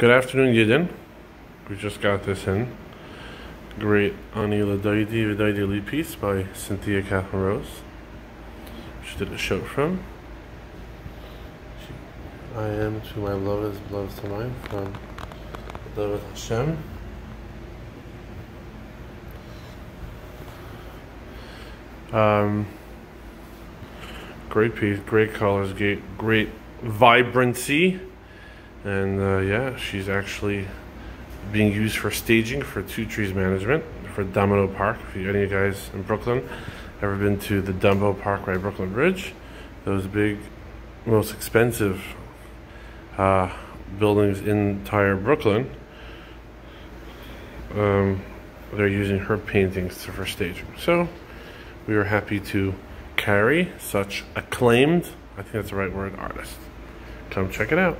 Good afternoon, Yidden. We just got this in. Great Ani Ladaidi Vidaidi Lee piece by Cynthia Kaufman Rose. She did a show from. I am to my love as love to mine from David Hashem. Um, great piece, great colors, great, great vibrancy. And uh, yeah, she's actually being used for staging for Two Trees Management for Domino Park. If you, any of you guys in Brooklyn ever been to the Dumbo Park right Brooklyn Bridge, those big, most expensive uh, buildings in entire Brooklyn, um, they're using her paintings for staging. So we are happy to carry such acclaimed, I think that's the right word, artist. Come check it out.